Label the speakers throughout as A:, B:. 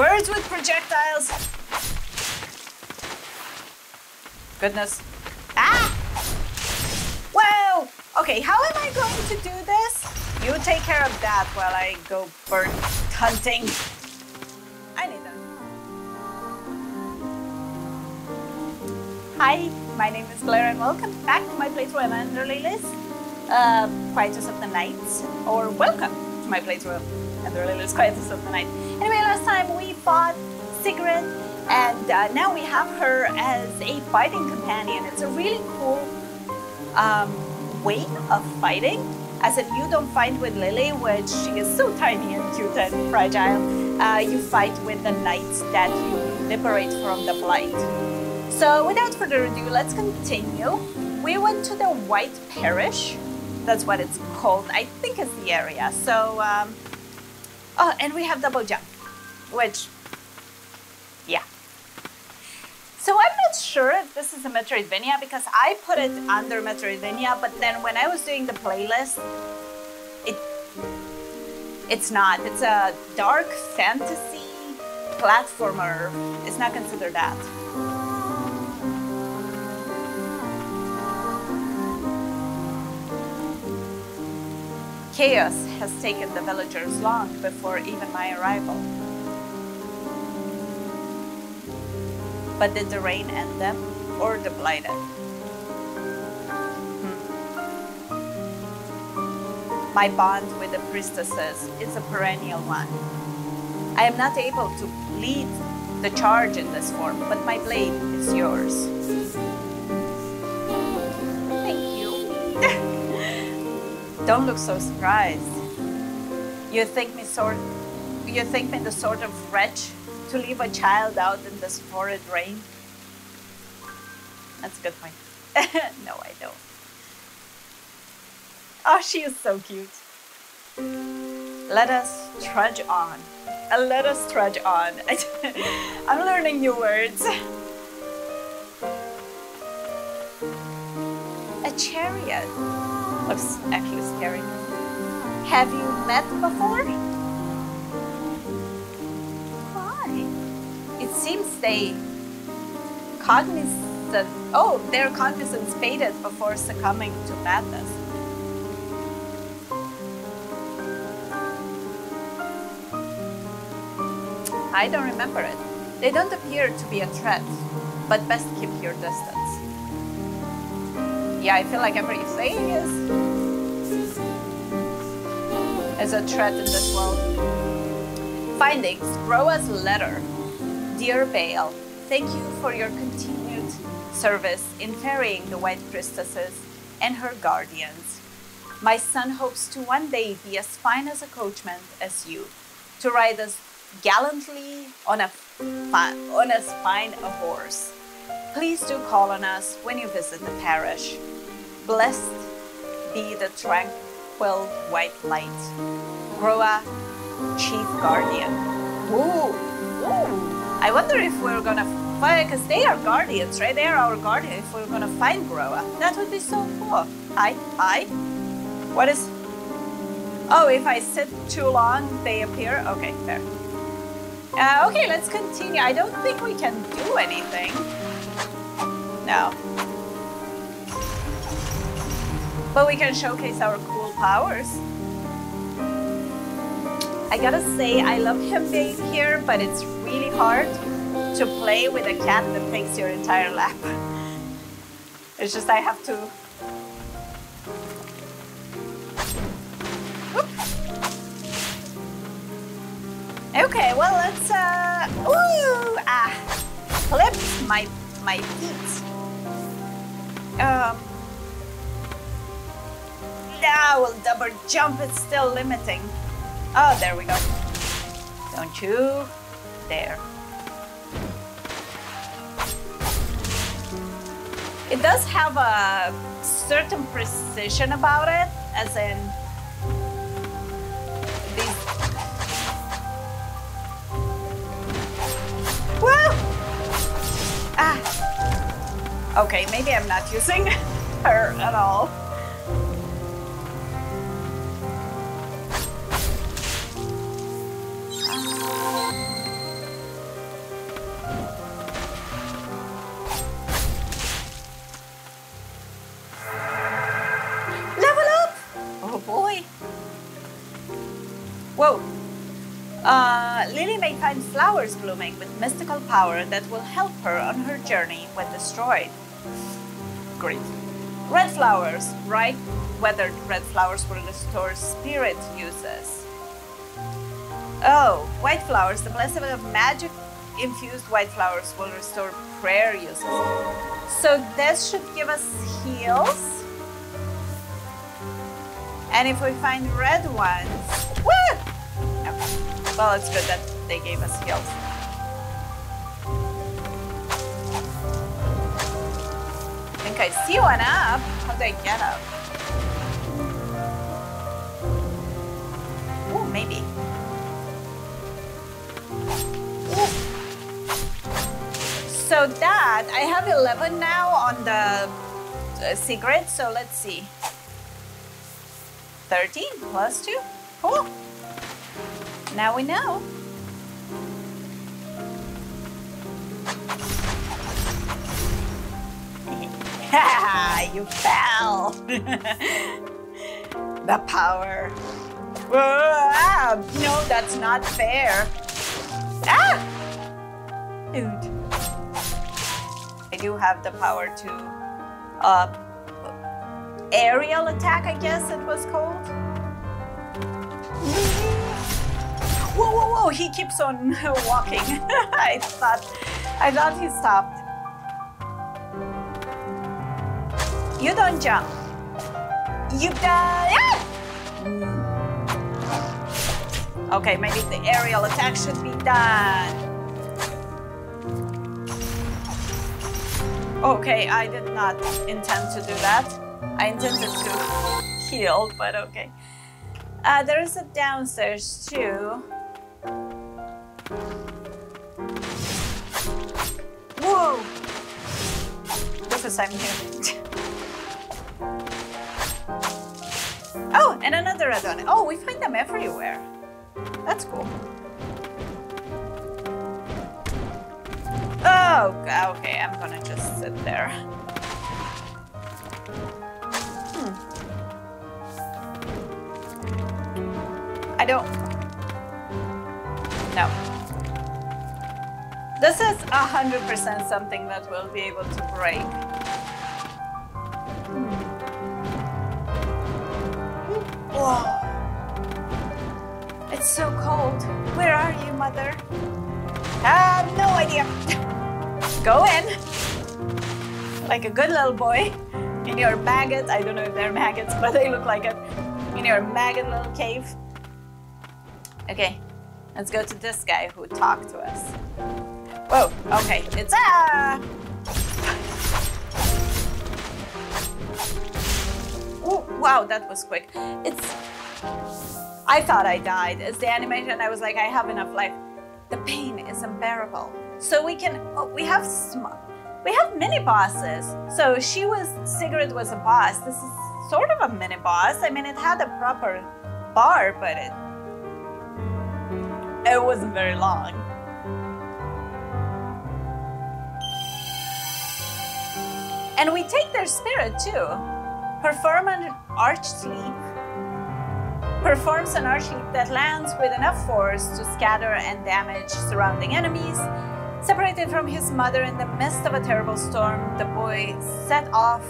A: Birds with projectiles. Goodness. Ah! Whoa! Okay, how am I going to do this? You take care of that while I go bird hunting. I need that. Hi, my name is Blair and welcome back to my playthrough of Ender Lilies, uh, Quietus of the Night, or welcome to my playthrough of Ender Lilies, Quietus of the Night. Anyway, last time we fought Siegrid, and uh, now we have her as a fighting companion. It's a really cool um, way of fighting, as if you don't fight with Lily, which she is so tiny and cute and fragile. Uh, you fight with the knights that you liberate from the blight. So without further ado, let's continue. We went to the White Parish. That's what it's called. I think it's the area. So, um, oh, and we have double jump, which, yeah. So I'm not sure if this is a Metroidvania because I put it under Metroidvania, but then when I was doing the playlist, it it's not. It's a dark fantasy platformer. It's not considered that. Chaos has taken the villagers long before even my arrival. But did the rain end them or the blighted? Hmm. My bond with the priestesses is a perennial one. I am not able to lead the charge in this form, but my blade is yours. Don't look so surprised. You think me sort you think me the sort of wretch to leave a child out in this horrid rain? That's a good point. no, I don't. Oh, she is so cute. Let us trudge on. Uh, let us trudge on. I'm learning new words. A chariot. Looks actually scary. Have you met before? Why? It seems they cognizant. Oh, their cognizance faded before succumbing to madness. I don't remember it. They don't appear to be a threat, but best keep your distance. Yeah, I feel like everything is is a threat in this world. Findings: Groa's letter. Dear Bale, thank you for your continued service in ferrying the White Priestesses and her guardians. My son hopes to one day be as fine as a coachman as you, to ride as gallantly on a on as fine a horse. Please do call on us when you visit the parish. Blessed be the tranquil white light. Groa, Chief Guardian. Ooh, ooh. I wonder if we're gonna find, because they are guardians, right? They are our guardian. If we're gonna find Groa, that would be so cool. Hi, hi. What is? Oh, if I sit too long, they appear. Okay, fair. Uh, okay, let's continue. I don't think we can do anything. No. But we can showcase our cool powers. I gotta say, I love him being here, but it's really hard to play with a cat that takes your entire lap. It's just I have to. Okay, well let's uh ooh ah flip my my feet. Um now well double jump it's still limiting. Oh there we go. Don't you there. It does have a certain precision about it, as in Okay, maybe I'm not using her at all. oh boy whoa uh lily may find flowers blooming with mystical power that will help her on her journey when destroyed. Great. Red flowers. Right weathered red flowers will restore spirit uses. Oh, white flowers. The blessing of magic infused white flowers will restore prayer uses. So this should give us heals. And if we find red ones, woo! Okay. Well, it's good that they gave us heals. I see one up. How do I get up? Oh, maybe. So that, I have 11 now on the uh, secret, so let's see. 13 plus 2. Cool. Now we know. you fell. the power. Ah, no, that's not fair. Ah! Dude. I do have the power to uh, aerial attack, I guess it was called. Whoa, whoa, whoa! He keeps on walking. I thought, I thought he stopped. You don't jump. You die. Ah! Okay, maybe the aerial attack should be done. Okay, I did not intend to do that. I intended to heal, but okay. Uh, there is a downstairs too. Whoa! Because I'm here. oh, and another add-on. Oh, we find them everywhere. That's cool. Oh, okay, I'm gonna just sit there. Hmm. I don't... No. This is 100% something that we'll be able to break. Whoa. It's so cold. Where are you, mother? I have no idea. Go in. Like a good little boy. In your maggot. I don't know if they're maggots, but they look like it. In your maggot little cave. Okay. Let's go to this guy who talked to us. Whoa. Okay. It's ah. Wow, that was quick. It's I thought I died. As the animation, I was like, I have enough life. The pain is unbearable. So we can, oh, we have we have mini bosses. So she was, Siegrid was a boss. This is sort of a mini boss. I mean, it had a proper bar, but it, it wasn't very long. And we take their spirit too. Perform an arch sleep performs an arch leap that lands with enough force to scatter and damage surrounding enemies. Separated from his mother in the midst of a terrible storm, the boy set off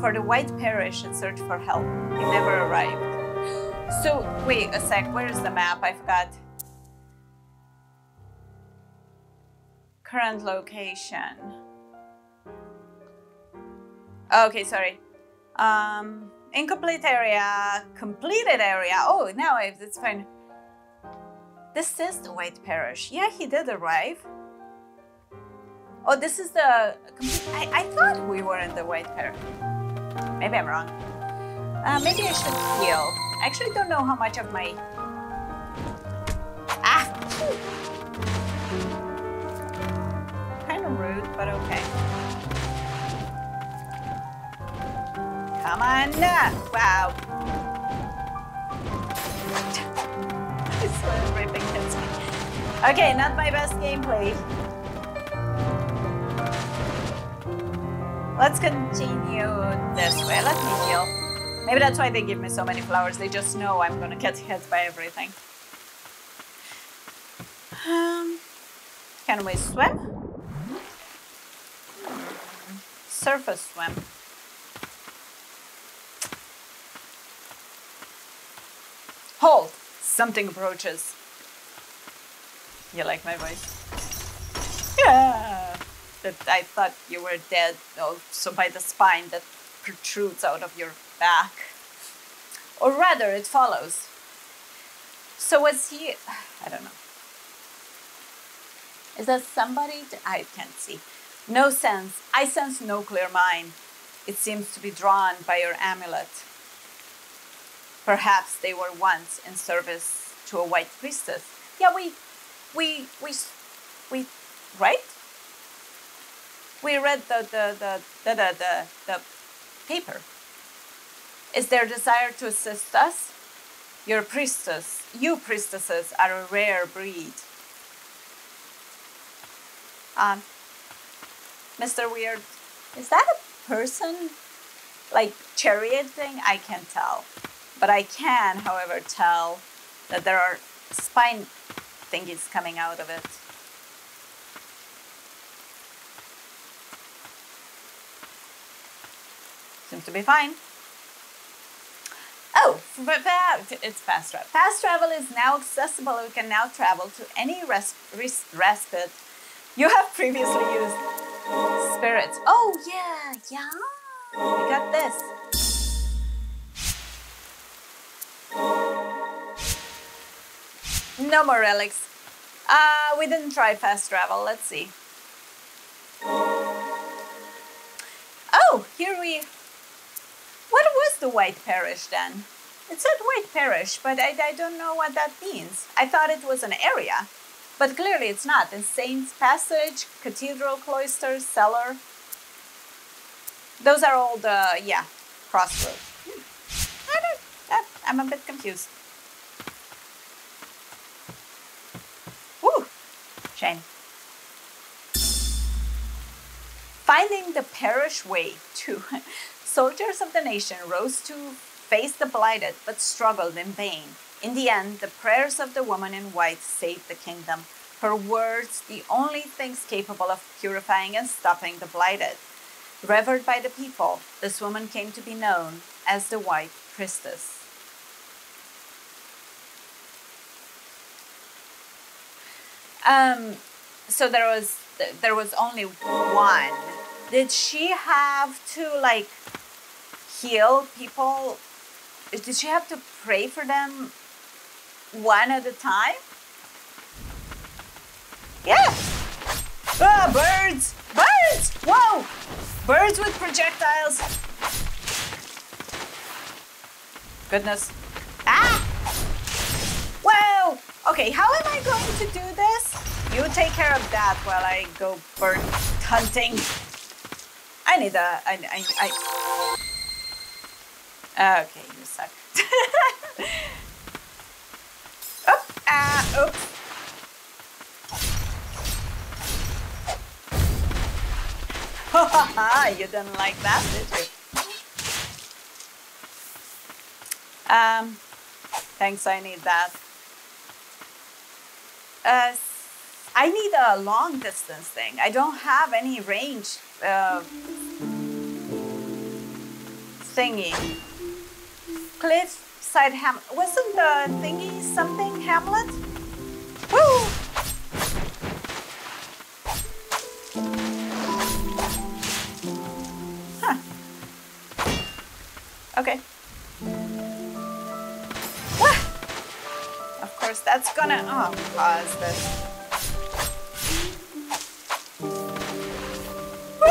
A: for the White Parish in search for help. He never arrived. So, wait a sec, where is the map? I forgot. Current location. Okay, sorry. Um, Incomplete area, completed area. Oh, now it's fine. This is the White Parish. Yeah, he did arrive. Oh, this is the... I, I thought we were in the White Parish. Maybe I'm wrong. Uh, maybe I should heal. I actually don't know how much of my... Ah! Kind of rude, but okay. Come on. Wow. I swear everything hits me. Okay, not my best gameplay. Let's continue this way. Let me heal. Maybe that's why they give me so many flowers. They just know I'm gonna get hit by everything. Um, can we swim? Surface swim. Something approaches. You like my voice? Yeah! That I thought you were dead, also by the spine that protrudes out of your back. Or rather, it follows. So was he. I don't know. Is that somebody? I can't see. No sense. I sense no clear mind. It seems to be drawn by your amulet. Perhaps they were once in service to a white priestess. Yeah, we, we, we, we, right? We read the the the the the, the, the paper. Is their desire to assist us? Your priestess, you priestesses are a rare breed. Um, Mr. Weird, is that a person? Like chariot thing? I can't tell. But I can, however, tell that there are spine thingies coming out of it. Seems to be fine. Oh, but it's fast travel. Fast travel is now accessible. We can now travel to any res res respite you have previously used spirits. Oh, yeah, yeah. We got this. No more relics. Uh, we didn't try fast travel. Let's see. Oh, here we what was the White Parish then? It said White Parish, but I, I don't know what that means. I thought it was an area, but clearly it's not. In Saints Passage, Cathedral Cloisters, Cellar. Those are all the, yeah, crossroads. Hmm. I don't, I'm a bit confused. Woo! Shame. Finding the parish way to soldiers of the nation rose to face the blighted but struggled in vain. In the end, the prayers of the woman in white saved the kingdom. Her words, the only things capable of purifying and stopping the blighted. Revered by the people, this woman came to be known as the White Priestess. Um, so there was there was only one. Did she have to like heal people, did she have to pray for them one at a time? Yeah. Ah, birds! Birds! Whoa! Birds with projectiles. Goodness. Ah! Whoa! Okay, how am I going to do this? You take care of that while I go bird hunting. I need a. I, I, I Okay, you suck. Oop, ah, oops. you didn't like that, did you? Um, thanks, I need that. Uh, I need a long distance thing. I don't have any range uh, thingy. Cliffside Ham. Wasn't the thingy something Hamlet? Gonna. Oh, pause this.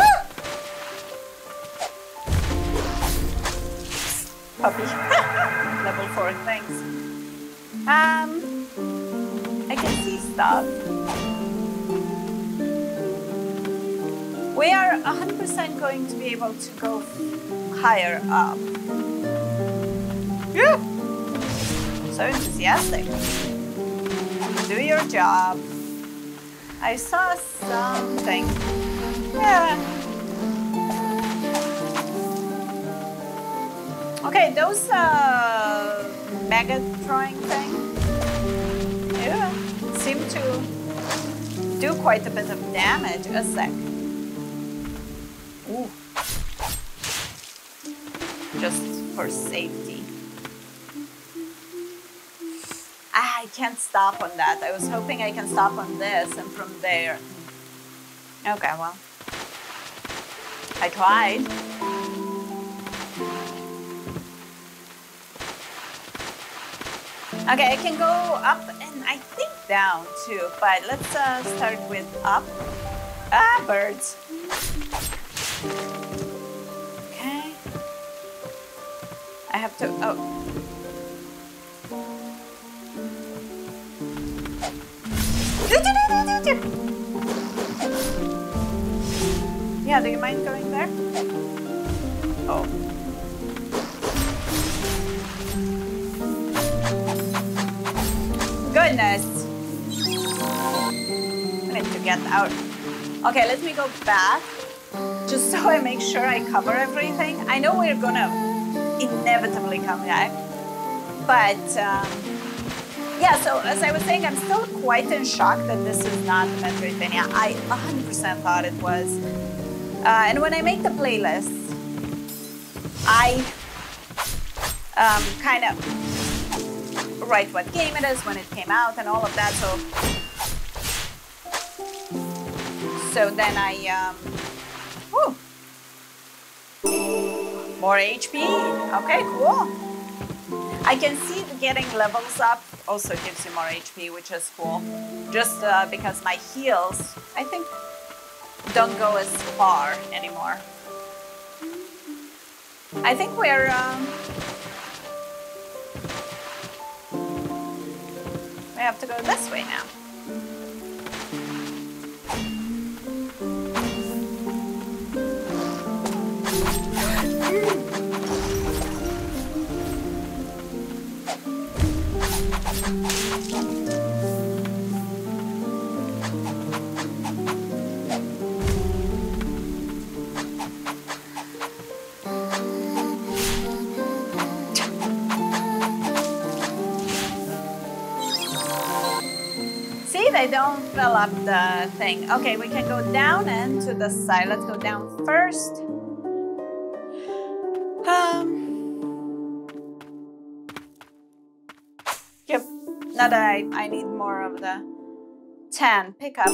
A: puppy. Level 4, thanks. Um, I can see stuff. We are 100% going to be able to go higher up. Yeah. So enthusiastic. Do your job. I saw something. Yeah. Okay, those uh, maggot drawing thing, yeah, seem to do quite a bit of damage. A sec. Ooh. Just for safety. Can't stop on that. I was hoping I can stop on this and from there. Okay, well. I tried. Okay, I can go up and I think down too, but let's uh, start with up. Ah, birds. Okay. I have to, oh. Yeah, do you mind going there? Oh. Goodness. I need to get out. Okay, let me go back just so I make sure I cover everything. I know we're gonna inevitably come back, but um, yeah, so as I was saying, I'm still quite in shock that this is not the Metroidvania. I 100% thought it was. Uh, and when I make the playlist, I um, kind of write what game it is, when it came out, and all of that. So, so then I, um, whew, more HP. Okay, cool. I can see getting levels up also gives you more HP, which is cool. Just uh, because my heals, I think, don't go as far anymore. I think we're... Um, we have to go this way now. They don't fill up the thing. Okay, we can go down and to the side. Let's go down first. Now that I, I need more of the 10 pickup.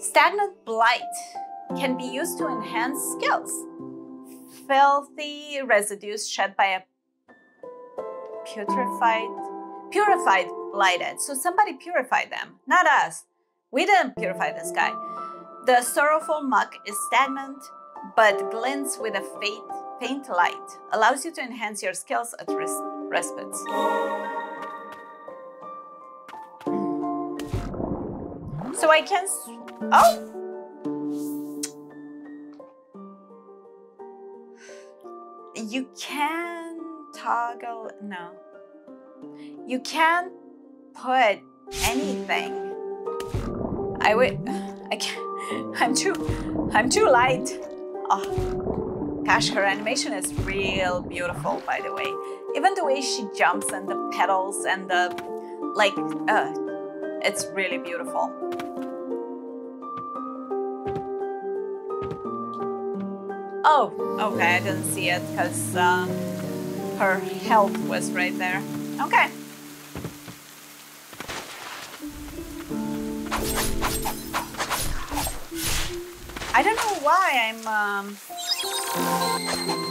A: Stagnant Blight can be used to enhance skills. Filthy residues shed by a putrefied, purified blighted. So somebody purified them, not us. We didn't purify this guy. The sorrowful muck is stagnant, but glints with a faint, faint light. Allows you to enhance your skills at res- respites. So I can. Oh! You can toggle. No. You can't put anything. I would. I can't. I'm too. I'm too light. Oh, gosh, her animation is real beautiful, by the way. Even the way she jumps and the petals and the like. Uh, it's really beautiful. Oh, okay, I didn't see it because um, her health was right there. Okay. I don't know why I'm. Um...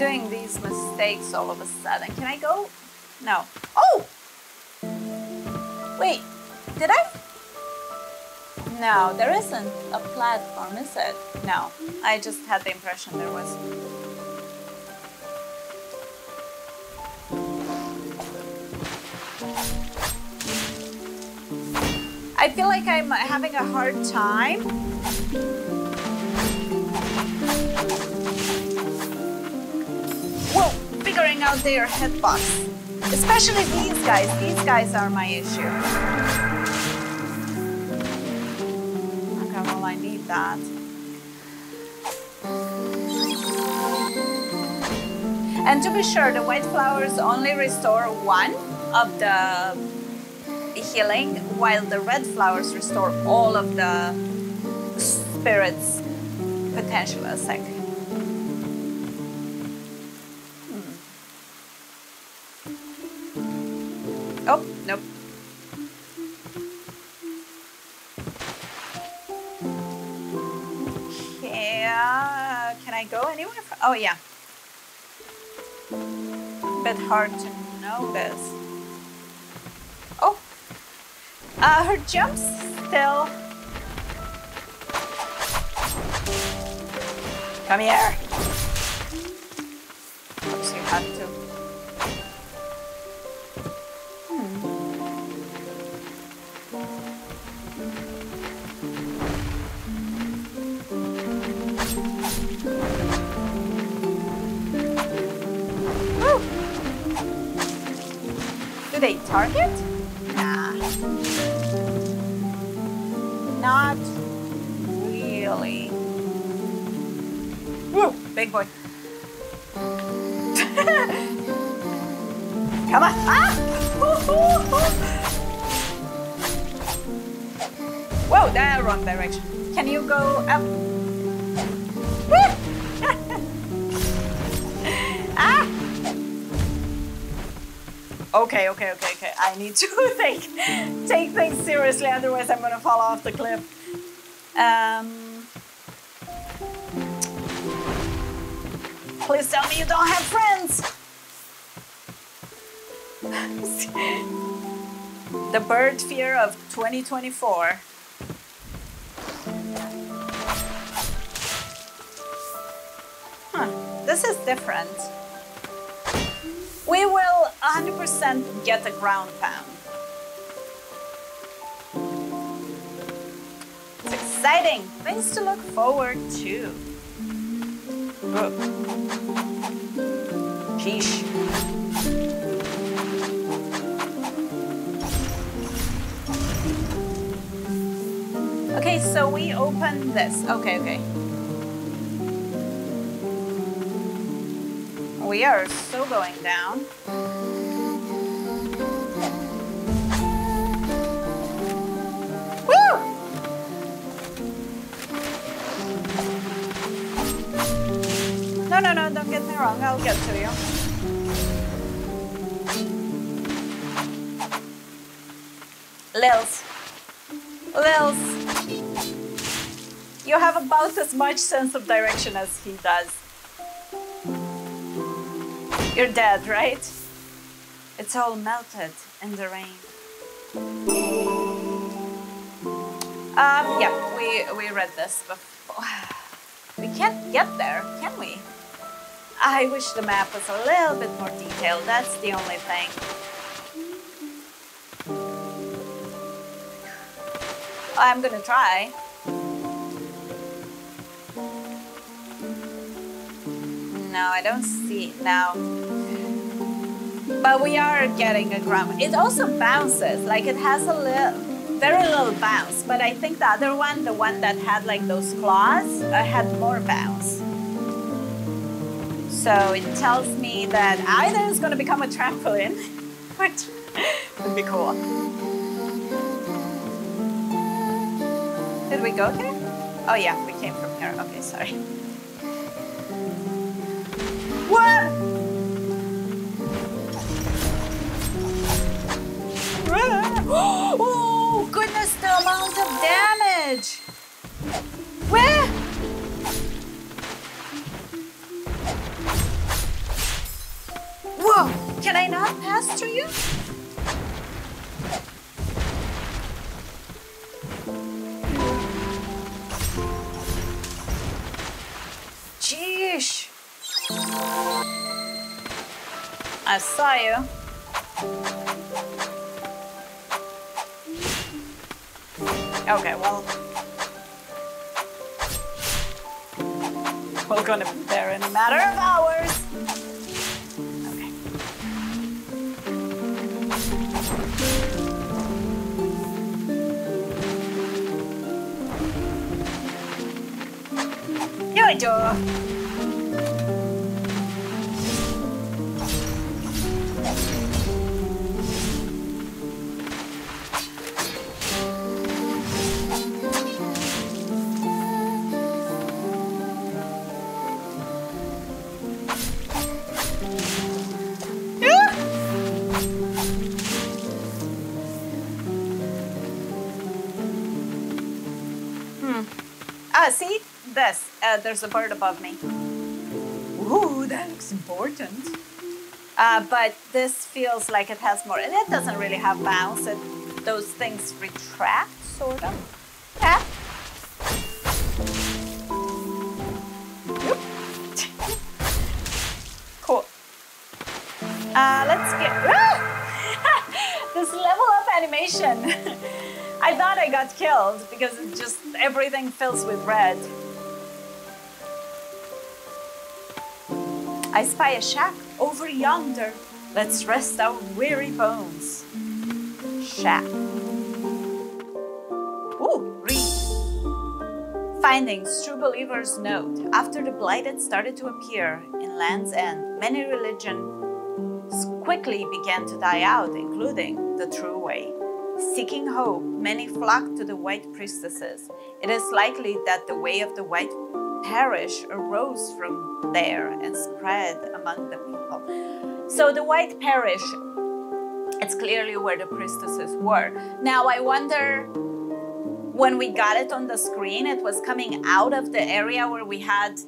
A: Doing these mistakes all of a sudden. Can I go? No. Oh! Wait, did I? No, there isn't a platform, is it? No, I just had the impression there was. I feel like I'm having a hard time. Figuring out their hitbox. Especially these guys. These guys are my issue. Okay, well, I need that. And to be sure, the white flowers only restore one of the healing, while the red flowers restore all of the spirit's potential. I go anywhere? Oh, yeah. Bit hard to notice. Oh, uh, her jumps still. Come here. Oops, you have to. Do they target? Nah. Not really. Woo! Big boy. Come on! Ah! Whoa, that wrong direction. Can you go up? Woo! Okay, okay, okay, okay. I need to take take things seriously, otherwise I'm gonna fall off the cliff. Um, please tell me you don't have friends. the bird fear of 2024. Huh, this is different. We will 100% get a ground pound. It's exciting. Things to look forward to. Ugh. Sheesh. Okay, so we open this. Okay, okay. We are so going down. Woo! No, no, no, don't get me wrong. I'll get to you. Lils. Lils. You have about as much sense of direction as he does. You're dead, right? It's all melted in the rain. Um, yeah, we, we read this before. We can't get there, can we? I wish the map was a little bit more detailed, that's the only thing. I'm gonna try. No, I don't see it now. But we are getting a ground. It also bounces, like it has a little, very little bounce. But I think the other one, the one that had like those claws, uh, had more bounce. So it tells me that either it's going to become a trampoline, which would be cool. Did we go here? Oh yeah, we came from here. Okay, sorry. Oh goodness, the amount of damage! Where? Whoa! Can I not pass through you? Saw you. Okay, well. We're gonna be there in a matter of hours. Okay. Ah, see this. Uh, there's a bird above me. Ooh, that looks important. Uh, but this feels like it has more, and it doesn't really have bounce. It, those things retract, sort of. Yeah. cool. Uh, let's get this level up animation. I thought I got killed because it just everything fills with red. I spy a shack over yonder. Let's rest our weary bones. Shack. Ooh, read. Findings True Believer's Note. After the Blighted started to appear in Land's End, many religions quickly began to die out, including the true way. Seeking hope, many flocked to the white priestesses. It is likely that the way of the white parish arose from there and spread among the people. So the white parish, it's clearly where the priestesses were. Now I wonder when we got it on the screen, it was coming out of the area where we had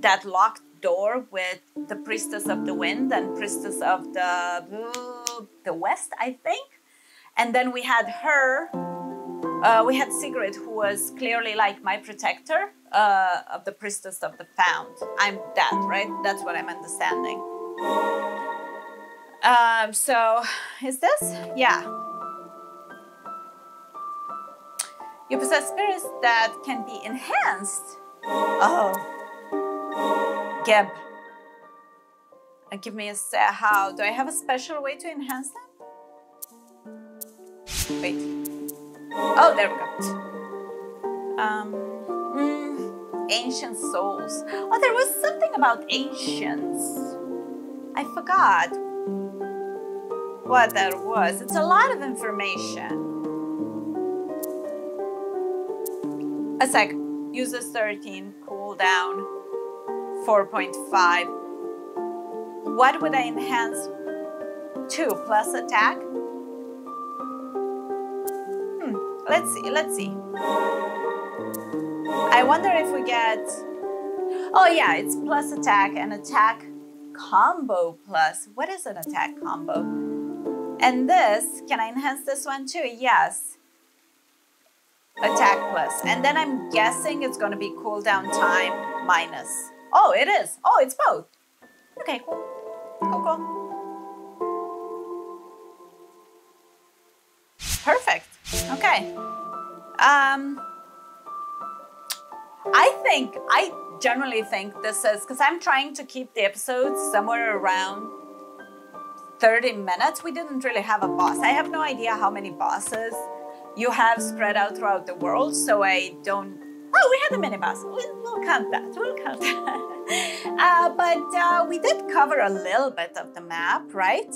A: that locked door with the priestess of the wind and priestess of the the west, I think. And then we had her, uh, we had Siegrid, who was clearly like my protector uh, of the priestess of the found. I'm that, right? That's what I'm understanding. Um, so, is this? Yeah. You possess spirits that can be enhanced. Oh. Geb. Uh, give me a. How? Do I have a special way to enhance them? Wait. Oh, there we go. Um, mm, ancient souls. Oh, there was something about ancients. I forgot what that was. It's a lot of information. A sec. Uses 13. Cooldown 4.5. What would I enhance? 2 plus attack? Let's see, let's see. I wonder if we get... Oh yeah, it's plus attack and attack combo plus. What is an attack combo? And this, can I enhance this one too? Yes. Attack plus. And then I'm guessing it's going to be cooldown time minus. Oh, it is. Oh, it's both. Okay, cool. Cool, cool. Perfect. Okay. Um, I think, I generally think this is, because I'm trying to keep the episodes somewhere around 30 minutes. We didn't really have a boss. I have no idea how many bosses you have spread out throughout the world, so I don't. Oh, we had a mini boss. We'll, we'll count that. We'll count that. uh, but uh, we did cover a little bit of the map, right?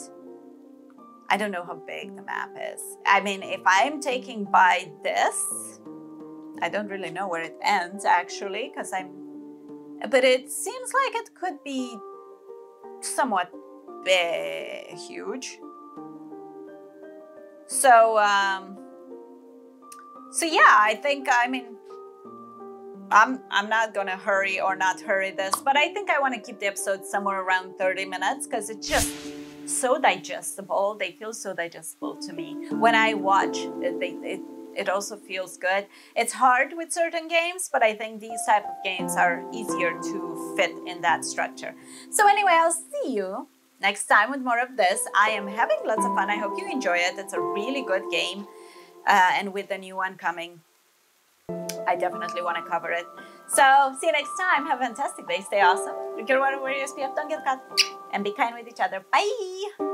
A: I don't know how big the map is. I mean, if I'm taking by this, I don't really know where it ends actually, because I'm, but it seems like it could be somewhat big, huge. So, um, so yeah, I think, I mean, I'm, I'm not gonna hurry or not hurry this, but I think I wanna keep the episode somewhere around 30 minutes because it just, so digestible. They feel so digestible to me. When I watch, it, they, it, it also feels good. It's hard with certain games, but I think these type of games are easier to fit in that structure. So anyway, I'll see you next time with more of this. I am having lots of fun. I hope you enjoy it. It's a really good game. Uh, and with the new one coming, I definitely want to cover it. So see you next time. Have a fantastic day. Stay awesome. Drink your water, wear your SPF, don't get caught, and be kind with each other. Bye.